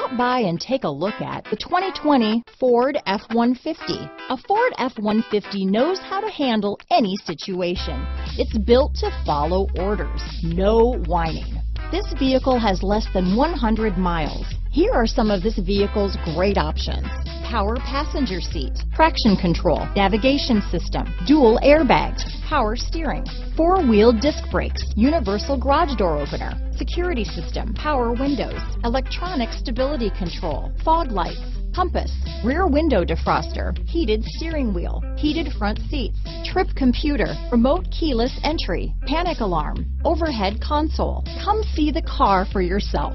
Stop by and take a look at the 2020 Ford F-150. A Ford F-150 knows how to handle any situation. It's built to follow orders, no whining. This vehicle has less than 100 miles. Here are some of this vehicle's great options. Power passenger seat, traction control, navigation system, dual airbags, power steering, four-wheel disc brakes, universal garage door opener, security system, power windows, electronic stability control, fog lights, compass, rear window defroster, heated steering wheel, heated front seats, trip computer, remote keyless entry, panic alarm, overhead console. Come see the car for yourself.